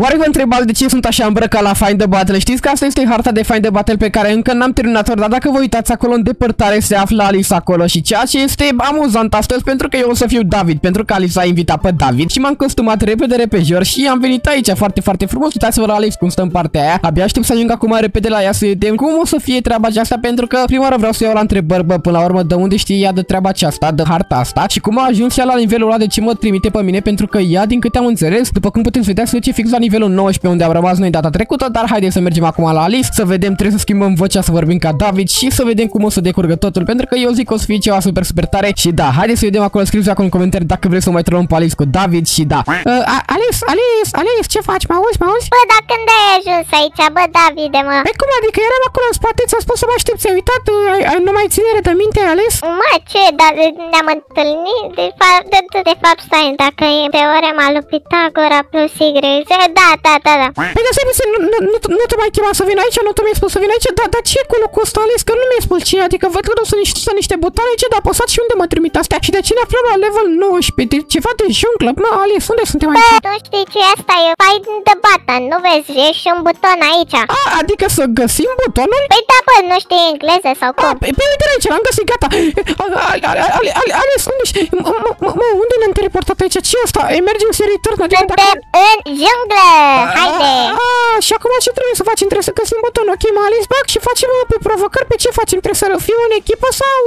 Oare vă întrebați de ce sunt așa îmbrăcat la Find the Battle? Știți că asta este harta de Find the Battle pe care încă n-am terminat-o, dar dacă vă uitați acolo în depărtare se află Alice acolo și ceea ce este amuzant astăzi pentru că eu o să fiu David, pentru că Alice a invitat pe David și m-am costumat repede repejor și am venit aici foarte foarte frumos. Uitați-vă la Alice cum stă în partea aia. Abia aștept să ajung acum repede la ea să vedem cum o să fie treaba aceasta pentru că prima oară vreau să iau la întrebări, bă, până la urmă de unde știe ea de treaba aceasta, de harta asta și cum a ajuns ea la nivelul ăla de ce mă trimite pe mine pentru că ea din câte am înțeles, după cum puteți vedea, se duce fix la nivelul 19 unde am rămas noi data trecută, dar haideți să mergem acum la Alice, să vedem, trebuie să schimbăm vocea, să vorbim ca David și să vedem cum o să decurgă totul, pentru că eu zic că o să fie ceva super, super tare și da, haideți să vedem acolo, scrieți acolo în comentarii dacă vreți să mai trăim pe Alice cu David și da. Uh, Alice, Alice, Alice, ce faci? Mă auzi, mă auzi? Bă, dar când ai ajuns aici, bă, Davide, mă? Păi cum adică eram acolo în spate, ți-a spus să mă aștept, ți-ai uitat, ai, ai, nu mai ținere de minte, Alice? Mă, ce, dar ne-am întâlnit? De fapt, de, de, de fapt, stai, dacă e teorema lui Pitagora plus Y, da, da, da, da. Păi de să nu, nu, nu, nu te mai chema să vin aici, nu te mai spus să vin aici, dar, dar ce cu locul ăsta ales? Că nu mi-ai spus ce, adică văd că nu sunt niște, sunt niște butoane aici, dar apăsat și unde mă trimit astea? Și de ce ne aflăm la level 19? De ceva de junglă? Mă, Ales, unde suntem aici? Bă, nu știi ce asta e fight the button, nu vezi? E și un buton aici. A, adică să găsim butonul? Păi da, bă, nu știi engleză sau cum? A, păi uite aici, l-am găsit, gata. Ales, unde Mă, unde ne-am teleportat aici? Ce e asta? Emergency return, adică dacă... în junglă, haide! A, și acum ce trebuie să facem? Trebuie să găsim butonul. Ok, m-a ales back și facem pe provocări. Pe ce facem? Trebuie să fim în echipă sau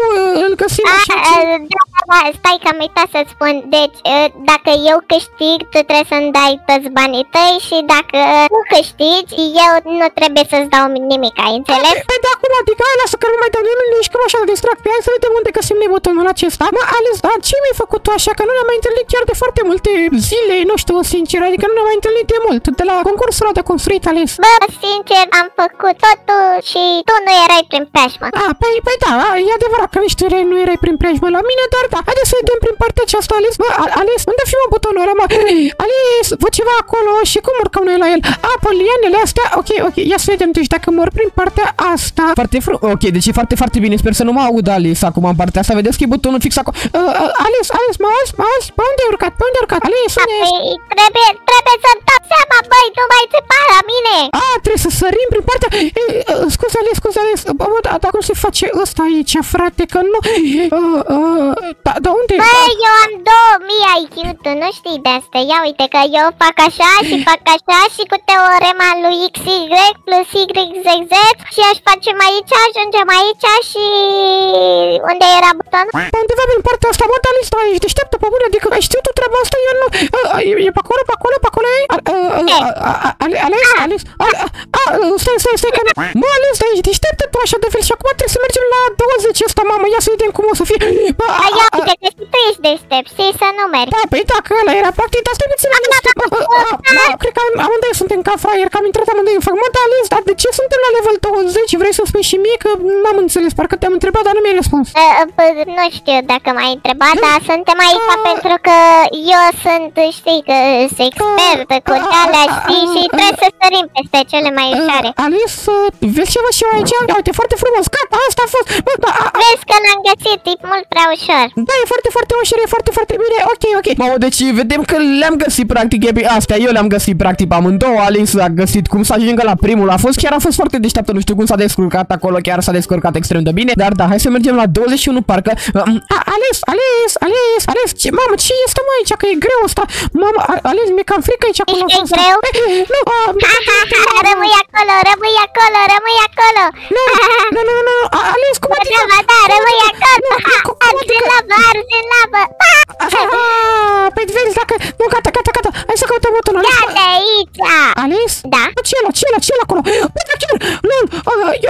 îl găsim așa? Da, da, da, stai că am uitat să-ți spun. Deci, dacă eu câștig, tu trebuie să-mi dai toți banii tăi și dacă nu câștigi, eu nu trebuie să-ți dau nimic, ai înțeles? Păi de acum, adică hai, lasă că nu mai dau nimeni, nici cum așa de distract. Hai să vedem unde găsim noi butonul acesta. Mă, ales, dar ce mi-ai făcut tu așa? Că nu ne-am mai întâlnit chiar de foarte multe zile, nu știu, sincer, adică nu ne-am mai întâlnit de mult. De la concursul ăla de construit ales. Bă, sincer, am făcut totul și tu nu erai prin preajmă. A, păi, păi da, e adevărat că nici tu erai, nu erai prin preajmă la mine, dar da. Haideți să vedem prin partea aceasta, Alice. Bă, Alice, unde fi mă butonul ăla, mă? Alice, văd ceva acolo și cum urcăm noi la el? A, pe lianele astea, ok, ok, ia să vedem, deci dacă mor prin partea asta... Foarte fru... Ok, deci e foarte, foarte bine, sper să nu mă aud Alice acum în partea asta, vedeți că e butonul fix acolo. Uh, uh, Alice, Alice, mă auzi, mă auzi? Pe unde ai urcat? Pe unde ai urcat? Alice, unde ești? Trebuie, trebuie să-mi dau seama, băi, nu mai țipa la mine! A, trebuie să sărim prin partea... Scuze, Alice, scuze, Alice, bă, dar cum se face ăsta aici, frate, că nu... Uh, uh, da, da unde? Băi, eu am 2000 IQ, tu nu știi de asta. Ia uite că eu fac așa și fac așa și cu teorema lui XY plus YZZ și aș facem aici, ajungem aici și... Unde era butonul? Pe undeva prin partea asta, mă, Alice, da, ești deșteaptă pe bune, adică ai știut tu treaba asta, eu nu... E pe acolo, pe acolo, pe acolo, Alice, Alice, stai, stai, stai, că... Mă, Alice, dar ești deșteaptă tu așa de fel și acum trebuie să mergem la 20 ăsta, mamă, ia să vedem cum o să fie. Bă, ia uite că și tu ești deștept, știi să nu mergi. Da, păi dacă ăla era practic, dar stai puțin, Cred că amândoi suntem ca fraier, că am intrat amândoi în fac. Mă, da, Alice, dar de ce suntem la level 20? Vrei să spui și mie că n-am înțeles, parcă te-am întrebat, dar nu mi-ai răspuns. Nu știu dacă m-ai întrebat, dar suntem aici pentru că eu sunt, știi, că sunt expert cu alea, știi, și trebuie să sărim peste cele mai ușoare. Alice, vezi ceva și eu aici? Uite, foarte frumos, gata, asta a fost. Bă, da, Vezi că l-am găsit, e mult prea ușor. Da, e foarte, foarte ușor, e foarte, foarte bine, ok, ok. Mamă, deci vedem că le-am găsit practic, e astea, eu le-am găsit practic pe amândouă, Alice a găsit cum să ajungă la primul, a fost chiar a fost foarte deșteaptă, nu știu cum s-a descurcat acolo, chiar s-a descurcat extrem de bine, dar da, hai să mergem la 21 parcă. Um, a, Alice, Alice, Alice, Alice, ce, mamă, ce este mai aici, că e greu asta? Mamă, Alice, mi-e cam frică aici acolo. E greu? Nu, rămâi acolo, rămâi acolo, rămâi acolo. Nu, nu, nu, nu, Alice, cum adică? Da, da, rămâi acolo. Arzi în labă, arzi în labă. Păi vezi dacă... Nu, gata, gata, gata. Hai să căutăm butonul. Da, de aici. Alice? Da. Ce e la, ce e la, ce e acolo? Bă, da, chiar, lol,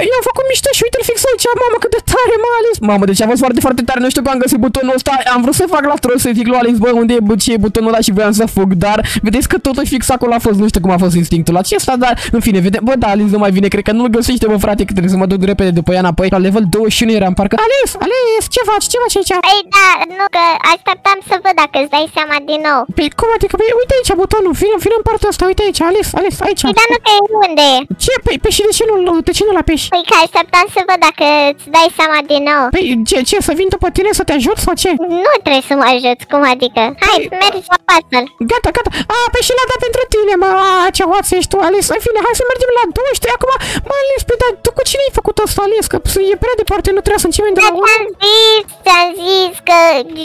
eu am făcut mișto și uite-l fix aici, mamă, cât de tare, mă, Alice. Mamă, deci a fost foarte, foarte tare, nu știu cum am găsit butonul ăsta. Am vrut să fac la troll să zic lui Alice, bă, unde e, ce e butonul ăla și voiam să fug, dar vedeți că totul fix acolo a fost, nu știu cum a fost instinctul acesta, dar în fine, vedem, bă, da, Alice nu mai vine, cred că nu-l găsește, mă, frate, că trebuie să mă duc repede după ea înapoi. La level 21 eram, parcă. Alice, Alice, ce faci, ce faci aici? Păi da, nu că așteptam să văd dacă îți dai seama din nou. Păi cum adică, păi uite aici butonul, vină, vină în partea asta, uite aici, Alice, Alice, aici. Păi dar nu că e unde e? Ce? Păi, păi și de ce nu, de ce nu-l apeși? Păi că așteptam să văd dacă îți dai seama din nou. Păi ce, ce, să vin după tine să te ajut sau ce? Nu trebuie să mă ajuți, cum adică? Hai, mergi la pasăl. Gata, gata. A, păi și l-a dat pentru tine, mă. A, ce hoață ești tu, Alice. În fine, hai să mergem la 12 acum. Mă, Alice, păi, dar tu cu cine ai făcut asta, Alice? Că e prea departe, nu trebuie să începem de la Dar ți-am zis, ți-am zis că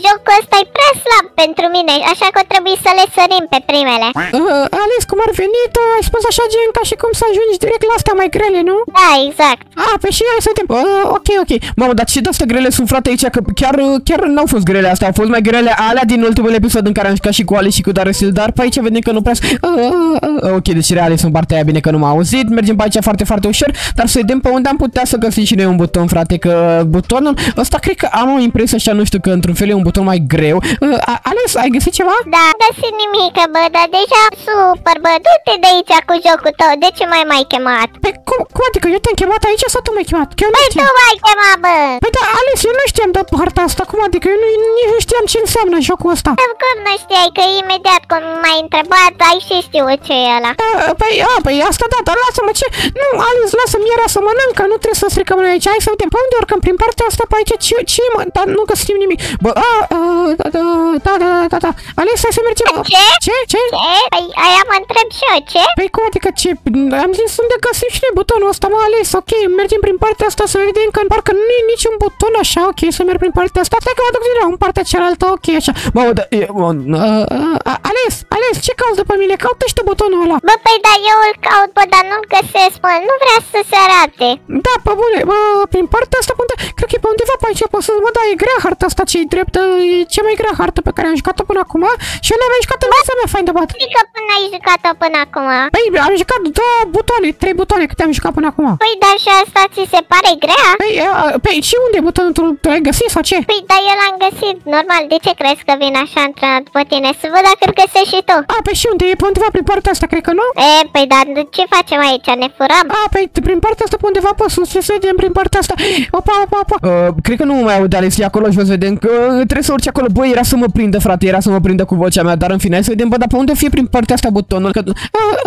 jocul ăsta e prea slab pentru mine, așa că trebuie să le sărim pe primele. Uh, Alice, cum ar veni, tu ai spus așa gen ca și cum să ajungi direct la astea mai grele, nu? Da, exact. A, pe și hai să vedem. Uh, ok, ok. Mamă, dar ce de astea grele sunt, frate, aici? Că chiar, chiar n-au fost grele astea. Au fost mai grele alea din ultimul episod în care am jucat și cu Alice și cu Darcy, dar pe aici vedem că nu prea... Uh, uh, uh, ok, deci reale sunt partea aia, bine că nu m-a auzit. Mergem pe aici foarte, foarte ușor, dar să vedem pe unde am putea să găsim și noi un buton, frate, că butonul ăsta cred că am o impresie așa, nu știu, că într-un fel e un buton mai greu. Uh, A- Alice, ai găsit ceva? Da, găsit nimic, bă, dar deja super, bă, du-te de aici cu jocul tău, de ce mai mai chemat? Păi cum, cum adică eu te-am chemat aici sau tu m-ai chemat? Că eu nu Păi știam. tu m-ai chemat, bă! Păi da, Alice, eu nu știam de harta asta, cum adică eu nu, nici nu știam ce înseamnă jocul ăsta. Cum nu știai că imediat cum m-ai întrebat, ai și știut ce e ăla. A, Păi, a, păi asta da, dar lasă-mă, ce? Nu, Alice, lasă-mi era să mănâncă, nu trebuie să stricăm noi aici. Hai să vedem, pe unde urcăm? Prin partea asta, pe aici, ce, ce mă? Dar nu găsim nimic. Bă, a, a, da, da, da, da, da, da. Alice, hai să mergem. Ce? Ce? Ce? Ce? Păi aia mă întreb și eu, ce? Păi cum adică ce? Am zis unde găsim și noi butonul ăsta, mă, Alice, ok, mergem prin partea asta să vedem că parcă nu e niciun buton așa, ok, să merg prin partea asta. Stai că mă duc din nou în partea cealaltă, ok, așa. Mă, da, e, mă, a, a, Alice, Alice, ce cauți după mine? Caută și tu butonul ăla. Bă, păi da, eu îl caut, bă, dar nu-l găsesc, bă, nu vrea să se arate. Da, pe bune, bă, prin partea asta, pe unde, cred că e pe undeva pe aici, pe sus, bă, da, e grea harta asta, ce e dreaptă, e cea mai grea hartă pe care am jucat-o până acum și eu n-am mai jucat în viața mea, fain de bat. Adică până ai jucat-o până acum. Păi, am jucat două butoane, trei butoane câte am jucat până acum. Păi, dar și asta ți se pare grea? Păi, a, păi, și unde e butonul? Tu tu l-ai găsit sau ce? Păi, dar eu l-am găsit, normal, de ce crezi că vin așa într-una după tine? Să văd dacă îl găsești și tu. A, păi și unde? E pe undeva prin partea asta, cred că nu? E, păi, dar ce facem aici? Ne furăm? A, păi prin partea asta pe undeva pe sus, ce să vedem prin partea asta. Opa, opa, opa. Uh, cred că nu mă mai aude Alex, e acolo jos, vedem că uh, trebuie să urci acolo. Băi, era să mă prindă, frate, era să mă prindă cu vocea mea, dar în fine, hai să vedem, bă, dar pe unde fie prin partea asta butonul? Că... Uh,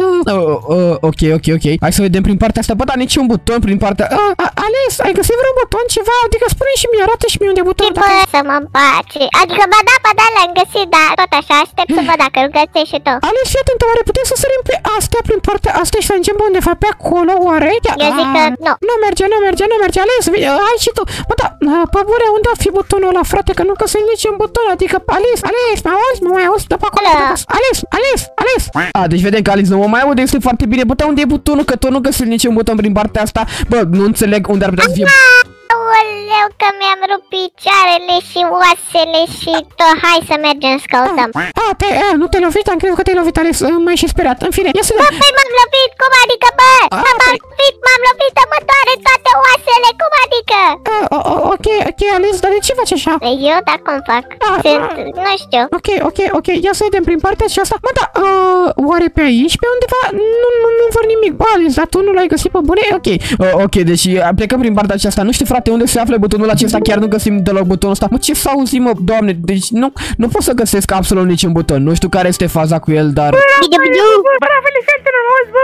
uh, uh, uh, ok, ok, ok. Hai să vedem prin partea asta, bă, dar niciun buton prin partea... Uh, uh, Alex, ai găsit vreun buton, ceva? Adică spune și mie, arată și mie unde e butonul. Bă, să mă împace. Adică, ba da, ba da, l-am găsit, dar tot așa, aștept să văd dacă îl găsești și tu. Alex, fii atent, oare putem să sărim pe astea prin partea asta și să mergem pe undeva pe acolo, oare? Ia- Eu zic că Ah, nu. Nu merge, nu merge, nu merge, Alex, vine, hai și tu. Bă, da, uh, pe bune, unde a fi butonul ăla, frate, că nu găsim niciun buton, adică, Alex, Alex, mă auzi, mă mai auzi, dă pe acolo, Alo. dă pe acolo. Alex, Alex, Alex. A, deci vedem că Alex nu mă mai aude, este foarte bine. Bă, da, unde e butonul, că tot nu găsim niciun buton prin partea asta. Bă, nu înțeleg unde ar putea să fie. Aoleu, că mi-am rupt picioarele și oasele și tot. Hai să mergem să căutăm. A, te, a, nu te-ai lovit, am crezut că te-ai lovit, Alex, uh, m-ai și speriat. În fine, ia să Bă, vedem. păi m-am lovit, cum adică, bă? A, M-am păi- lovit, m-am lovit, dar mă doare toate oasele, cum adică? A, o, o, ok, ok, Alex, dar de ce faci așa? Eu, dar cum fac? A, Sunt, a. nu știu. Ok, ok, ok, ia să vedem prin partea aceasta. Mă, da, uh, oare pe aici, pe undeva? Nu, nu, nu văd nimic. Bă, Alex, dar tu nu l-ai găsit pe bune? Ok, uh, ok, deci uh, plecăm prin partea aceasta. Nu știu, frate, unde se află butonul acesta. Chiar nu găsim deloc butonul ăsta. Mă, ce să auzim, mă, doamne, deci nu, nu pot să găsesc absolut niciun buton. Nu știu care este faza cu el, dar... Bidu, bidu. Bă, Rafael, fete, mă auzi, bă,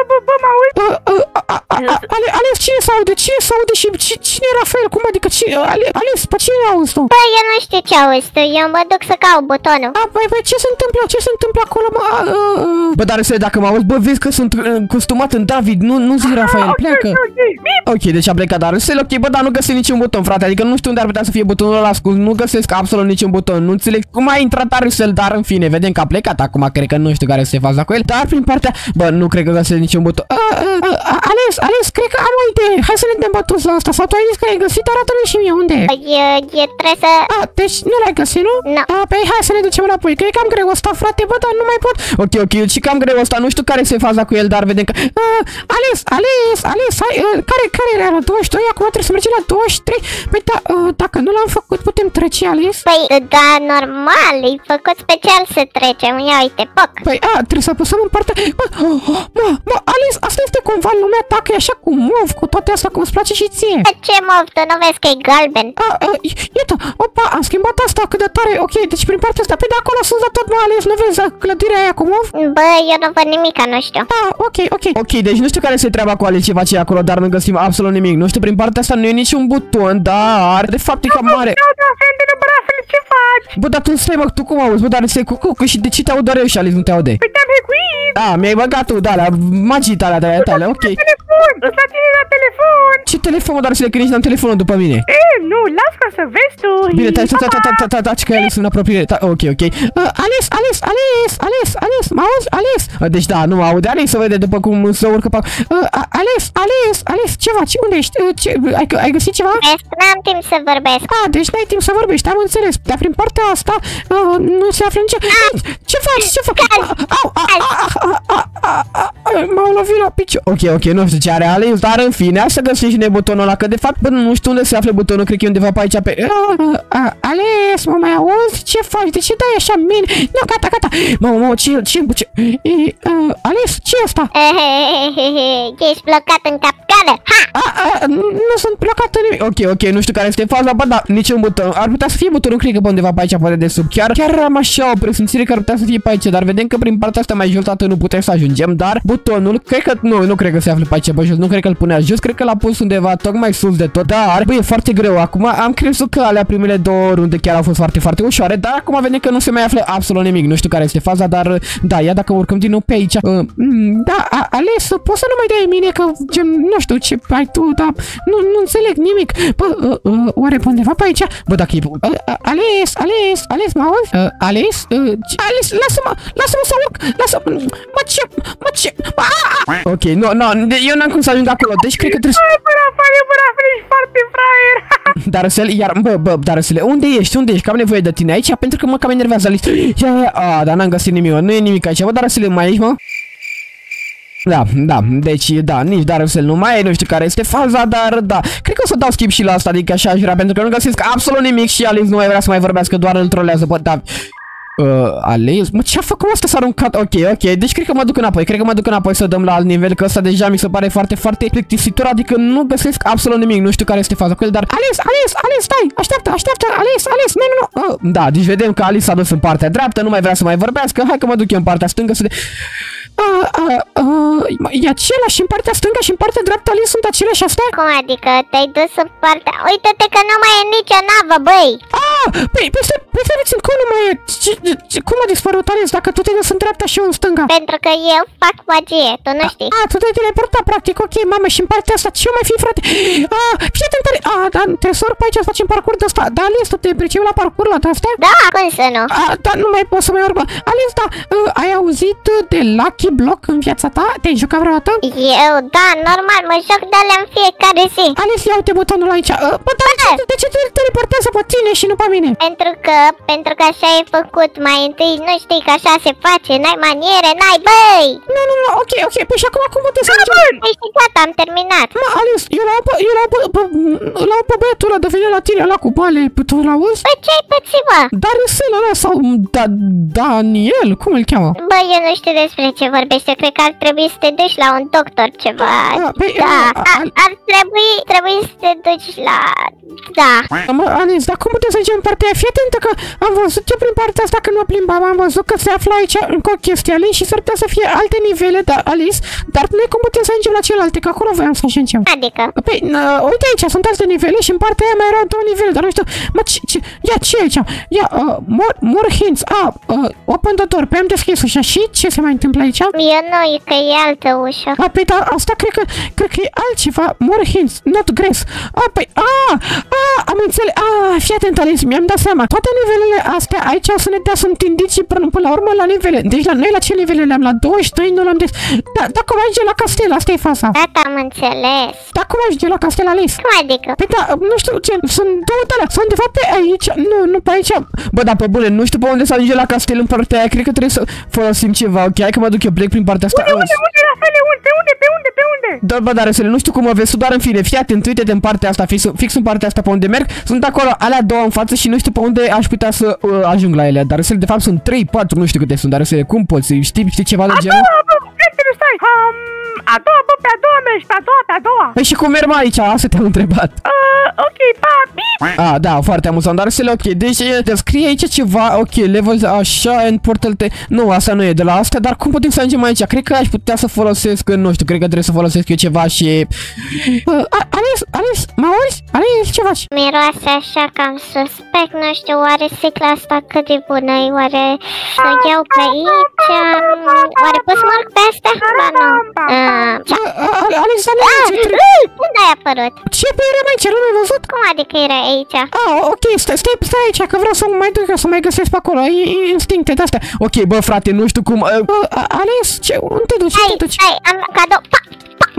aude? Cine se aude și ci- cine e Rafael? Cum adică? Cine, Ale, Alex, pe cine auzi tu? Bă, eu nu știu ce auzi tu, eu mă duc să caut butonul. A, păi, păi, ce se întâmplă? Ce se întâmplă acolo, mă? A, uh, uh. Bă, dar să dacă mă auzi, bă, vezi că sunt uh, costumat în David, nu, nu zi Rafael, pleacă. Ok, bip, Ok, deci a plecat, dar Răsel, ok, bă, dar nu găsesc niciun buton, frate, adică nu știu unde ar putea să fie butonul ăla ascuns, nu găsesc absolut niciun buton, nu înțeleg cum a intrat Arusel, dar în fine, vedem că a plecat acum, cred că nu știu care este faza cu el, dar prin partea, bă, nu cred că găsesc niciun buton. A, a, a, a, Ales, Ales, cred că am o idee, hai să ne dăm bătuți la asta, sau tu ai zis că ai găsit, arată-ne și mie unde e. Păi, e, e, trebuie să... A, deci nu l-ai găsit, nu? Nu. A, păi hai să ne ducem înapoi, că e cam greu ăsta, frate, bă, dar nu mai pot. Ok, ok, și cam greu ăsta, nu știu care este faza cu el, dar vedem că... Uh, Ales, Ales, Ales, hai, uh, care, care era la 22? Acum trebuie să mergem la 23? Păi da, uh, dacă nu l-am făcut, putem trece, Ales? Păi, da, normal, e făcut special să trecem. Ia uite, poc. Păi, a, trebuie să apăsăm în partea... Bă, oh, oh, mă, mă, Ales, asta este cumva lumea ta că e așa cu mov, cu toate astea cum îți place și ție. Ce mov, tu nu vezi că e galben? A, a, iată, opa, am schimbat asta cât de tare, ok, deci prin partea asta, pe de acolo sunt la tot mai ales, nu vezi clădirea aia cu mov? Bă, eu nu văd nimica, nu știu. Ah, ok, ok. Ok, deci nu știu care se treaba cu altceva ce e acolo, dar nu găsim absolut nimic. Nu știu, prin partea asta nu e niciun buton, dar de fapt e cam mare. Iau de fetele brafele, ce faci? Bă, dar tu stai, mă, tu cum auzi? Bă, dar stai cu cu și de ce te aud doar eu și Alice nu te aude? Păi te-am hecuit! Ah, mi-ai băgat tu, da, la magii tale, tale, tale, ok. Telefon! Îți la tine la telefon! Ce telefon, mă, dar să le că nici n-am telefonul după mine. E, nu, las ca să vezi tu! Bine, tai, tai, tai, tai, tai, tai, tai, că Alice în apropiere. Ta, ok, ok. Uh, Alice, Alice, Alice, Alice, Alice, mă auzi? Alice? Uh, deci da, nu mă aude Alice, să vede după cum se urcă pe... Uh, Alice, Alice, Alice, ceva, ce, unde ești? Uh, ce, ai, ai găsit ceva? Vezi, n-am timp să vorbesc. Ah, deci n-ai timp să vorbești, am înțeles. Dar prin partea asta uh, nu se află nicio... Ce faci? Ce faci? Au, au, M-au lovit la picior. Ok, ok, nu știu ce are Alice, dar în fine, hai să găsim și noi butonul ăla, că de fapt până nu știu unde se află butonul, cred că e undeva pe aici pe... Ales, mă mai auzi? Ce faci? De ce dai așa mine? Nu, gata, gata. Mamă, mamă, ce, ce, ce... Ales, ce e asta? Ești blocat în capcană. Ha! A, a, nu sunt blocat în nimic. Ok, ok, nu știu care este faza, bă, da, niciun buton. Ar putea să fie butonul, cred că pe undeva pe aici, poate de sub. Chiar, chiar am așa o presimțire că ar putea să fie pe aici, dar vedem că prin partea asta mai jos dată nu putem să ajungem, dar butonul, cred că, nu, nu cred că se află pe aici, pe jos, nu cred că îl punea jos, cred că l-a pus undeva tocmai sus de tot, dar, băi, e foarte greu. Acum am crezut că alea primele două runde chiar au fost foarte, foarte ușoare, dar acum vedem că nu se mai află absolut nimic. Nu știu care este faza, dar, da, ia dacă urcăm din nou pe aici. Uh, da, a, ales, poți să nu mai dai mine că, gen, nu știu ce ai tu, dar nu, nu înțeleg nimic. Bă, uh, uh, oare pe undeva pe aici? Bă, dacă e... Uh, uh, ales, ales, ales, mă auzi? Uh, ales, uh, ales, lasă-mă, lasă-mă să urc, lasă-mă, mă ce, mă ce, ah! Ok, nu, no, no, eu n-am cum să ajung acolo, deci cred că trebuie să... Hai, bă, Rafale, bă, Rafale, ești foarte fraier! Dar să iar, bă, bă, dar să unde ești? Unde ești? Că am nevoie de tine aici pentru că mă cam enervează Alice. Ia, ia, a, dar n-am găsit nimic, nu e nimic aici. Bă, dar să mai aici, mă? Da, da, deci, da, nici Darusel nu mai e, nu știu care este faza, dar da, cred că o să dau skip și la asta, adică așa aș vrea, pentru că nu găsesc absolut nimic și Alice nu mai vrea să mai vorbească, doar îl trolează, bă, da. Uh, Alice? Mă, ce-a făcut asta? S-a aruncat? Ok, ok, deci cred că mă duc înapoi, cred că mă duc înapoi să dăm la alt nivel, că ăsta deja mi se pare foarte, foarte plictisitor, adică nu găsesc absolut nimic, nu știu care este faza cu el, dar Alice, Alice, Alice, stai, așteaptă, așteaptă, Alice, Alice, nu, nu, nu, uh, da, deci vedem că Alice s-a dus în partea dreaptă, nu mai vrea să mai vorbească, hai că mă duc eu în partea stângă să de... Uh, uh, uh, e același în partea stângă și în partea dreaptă, Alice, sunt aceleași astea? Cum adică te-ai dus în partea... Uite-te că nu mai e nicio navă, băi! Ah, păi, peste, peste puțin, cum nu mai e? Ce, ce, cum a dispărut Alice dacă tu te dus în dreapta și eu în stânga? Pentru că eu fac magie, tu nu știi. Ah, tu te-ai teleportat, practic, ok, mamă, și în partea asta, ce mai fi, frate? Ah, fii atent, tare. Ah, dar te sor pe aici să facem parcurs de asta. Da, Alice, tu te pricepi la parcurs la astea? Da, cum să nu? Ah, da, nu mai pot să mai urmă. Alice, da, uh, ai auzit de Lucky Block în viața ta? Te-ai jucat vreodată? Eu, da, normal, mă joc de alea în fiecare zi. Alice, ia uite butonul aici. Uh, bă, dar de ce, de ce te teleportează pe tine și nu pe mine? Pentru că, pentru că așa e făcut mai întâi, nu știi că așa se face, n-ai maniere, n-ai băi! Nu, nu, nu, ok, ok, păi și acum cum puteți să mergem? Păi și gata, am terminat. Mă, Alice, eu la pe, eu la pe, pe, la pe băiatul ăla de vine la tine, la cu bale, pe tu l-auzi? Păi ce ai pățit, mă? Dar ăla sau da, Daniel, cum îl cheamă? Bă, eu nu știu despre ce vorbește, cred că ar trebui să te duci la un doctor ceva. Ah, păi, da, uh, ar, ar trebui, trebuie să te duci la... Da. Mă, Alice, dar cum putem să mergem în partea aia? Fii atentă că am văzut eu prin partea asta când mă plimbam, am văzut că se află aici încă o chestie, Alice, și s-ar putea să fie alte nivele, da, Alice, dar noi cum putem să ajungem la celelalte, că acolo voiam să ajungem. Adică? Păi, uh, uite aici, sunt alte nivele și în partea aia mai erau două nivele, dar nu știu, mă, ce, ce, ia, ce e aici? Ia, uh, more, more hints, ah, uh, open the door, pe am deschis ușa și ce se mai întâmplă aici? Eu nu, e că e altă ușă. A, păi, dar asta cred că, cred că e altceva, more hints, not grace. A, păi, a, a, am înțeles, a, fii atent, Alice, mi-am dat seama, toate nivelele astea aici o să ne dea sunt indicii până, până la urmă la nivele, deci la noi la ce nivele le-am, la 22, nu l-am des, da, dacă mai ajunge la castel, asta e faza. Gata, am înțeles. Dar cum ajunge la castel, Alice? Cum adică? Păi da, nu știu ce, sunt două tale, sunt de fapt pe aici, nu, nu pe aici. Bă, dar pe bune, nu știu pe unde să ajunge la castel în partea aia, cred că trebuie să folosim ceva, ok? Hai că mă duc eu, plec prin partea asta. Unde, unde, unde, Rafale, unde, pe unde, pe unde, pe unde? Da, bă, dar să nu știu cum o vezi, tu doar în fine, fii atent, uite-te în partea asta, fix, fix în partea asta pe unde merg, sunt acolo alea două în față și nu știu pe unde aș putea să uh, ajung la ele, dar să de fapt sunt 3, 4, nu știu câte sunt, dar să cum poți, știi, știi ceva de A genul? doua, bă, prietene, stai! Um, a doua, bă, pe a doua ești pe a doua, pe a doua. Păi și cum merg aici? Asta te-am întrebat. Uh, ok, pa, bip. Ah, da, foarte amuzant, dar să le ok. Deci e, te scrie aici ceva, ok, level așa, în portal te... Nu, asta nu e de la asta, dar cum putem să ajungem aici? Cred că aș putea să folosesc, nu știu, cred că trebuie să folosesc eu ceva și... Uh, A- Ales, Ales, mă auzi? Ales, ce faci? Miroase așa cam suspect, nu știu, oare sticla asta cât de bună e, oare să o iau pe aici? Mm, Oare pot să mă urc pe asta? Ba nu. Uh, A- A- Ales, Ales, Ah, ce trebuie? uh, unde ai apărut? Ce pe eram aici? Nu l-ai văzut? Cum adică era aici? Ah, ok, stai, stai, stai aici, că vreau să mă mai duc, să mai găsesc pe acolo, e, e instincte de-astea. Ok, bă, frate, nu știu cum... Uh, uh, Ales, ce, unde te duci? Hai, Unde te duci? hai, am cadou. Pa!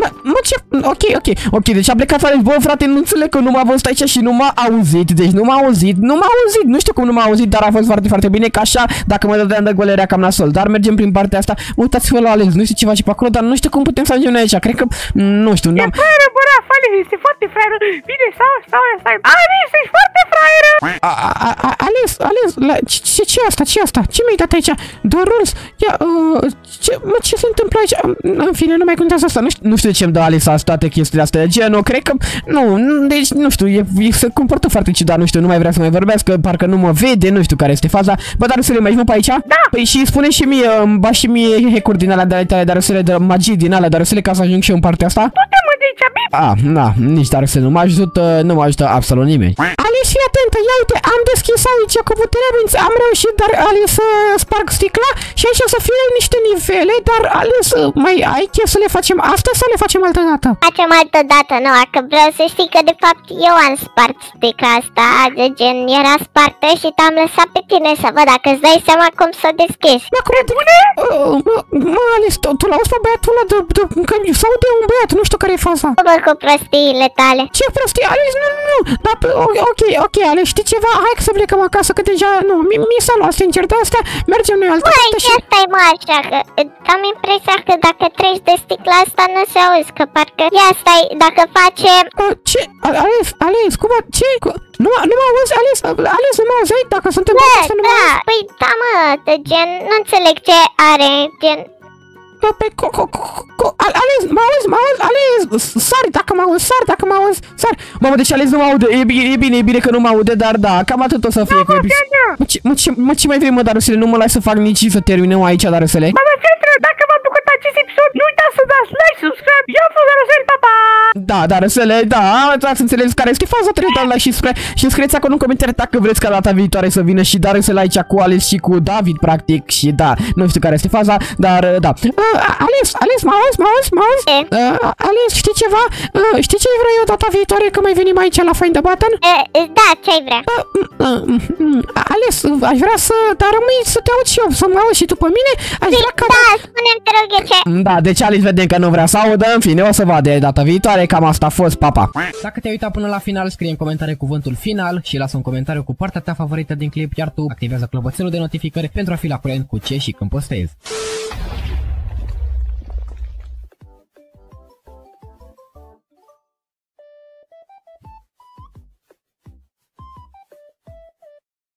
Mă, mă, ce... Ok, ok, ok, deci a plecat Alex, bă, frate, nu înțeleg că nu m-a văzut aici și nu m-a auzit, deci nu m-a auzit, nu m-a auzit, nu știu cum nu m-a auzit, dar a fost foarte, foarte bine, că așa, dacă mă dădeam de golerea cam nasol, dar mergem prin partea asta, uitați-vă la Alex, nu știu ce face pe acolo, dar nu știu cum putem să ajungem noi aici, cred că, nu știu, n-am... Fraieră, bă, Rafale, este foarte fraieră. Bine, stau, stau, stai. Alice, ești foarte fraieră. A, a, a, Alex, Alex, la, ce, ce, ce asta, ce asta, ce mi-ai dat aici? The rules, ia, uh, ce, mă, ce se întâmplă aici? În fine, nu mai contează asta, nu știu, nu știu de ce îmi dă Alex asta, toate chestiile astea, genul, cred că, nu, nu, deci, nu știu, e, e, se comportă foarte ciudat, nu știu, nu mai vrea să mai vorbească, parcă nu mă vede, nu știu care este faza, bă, dar să le mai pe aici? Da. Păi și spune și mie, îmi ba și mie hack-uri din alea de ale tale, dar să le de magii din alea, dar să le ca să ajung și eu în partea asta? Du-te-mă de aici, bip. Ah, na, nici dar să nu mă ajută, nu mă ajută absolut nimeni. Alice, fii atentă, ia uite, am deschis aici cu puterea minți, am reușit, dar Alice să sparg sticla și aici o să fie niște nivele, dar Alice, mai ai chef să le facem asta sau le facem altă dată? Facem altă dată, nu, că vreau să știi că de fapt eu am spart sticla asta, de gen era spartă și te-am lăsat pe tine să văd dacă îți dai seama cum să o deschizi. Mă, cum bune? Mă, mă, Alice, tu, tu l-auzi pe băiatul ăla de, de, că sau de un băiat, nu știu care e faza. Bă, cu prostiile tale. Ce prostie, Alice, nu, nu, nu, dar, ok, ok, Alice, știi ceva? Hai să plecăm acasă, că deja, nu, mi, mi s-a luat sincer de astea, mergem noi altă Băi, dată și... ia stai mă așa, că uh, am impresia că dacă treci de sticla asta nu se auzi, că parcă... Ia stai, dacă facem... Uh, ce? Ales, Ales, cum a- ce? Cu- Nu, mă- nu mă auzi, Ales, Ales, nu mă auzi, Ai, dacă suntem Bă, să nu mă da, auzi. păi da mă, de gen, nu înțeleg ce are, gen... Bă, pe co, co, co, co, Al- Ales, mă auzi, mă auzi, Ales, sari dacă mă auzi, sari dacă mă auzi, sari. Mamă, deci Ales nu mă aude, e bine, e bine, e bine că nu mă aude, dar da, cam atât o să fie cu episodul. Mă, ce, mă, ce, mă, ce mai vrei, mă, Darusele, nu mă lai să fac nici să terminăm aici, Darusele. Mama Centră, dacă v-a plăcut acest episod, nu uitați să dați like, subscribe. Eu am fost Rosel, pa, pa! Da, Darusele, da, ați înțeles care este faza, trebuie dat like și spre și scrieți acolo în comentarii dacă vreți ca data viitoare să vină și Darusele aici cu Ales și cu David, practic, și da, nu știu care este faza, dar da. Uh, Ales, Ales, mă auzi, mă auzi, mă auzi? Ce? Uh, Ales, știi ceva? Uh, știi ce vreau eu data viitoare că mai venim aici la Find the Button? E, da, ce-ai vrea? Uh, uh, uh, uh, Ales, uh, aș vrea să, dar rămâi să te aud și eu, să mă auzi și tu pe mine, aș vrea ca... Da, spune-mi, te rog eu ce... Da, deci Alice vedem că nu vrea să audă, în fine, o să vadă data viitoare, cam asta a fost, papa. Dacă te-ai uitat până la final, scrie în comentarii cuvântul final și lasă un comentariu cu partea ta favorită din clip, iar tu activează clopoțelul de notificări pentru a fi la curent cu ce și când postezi.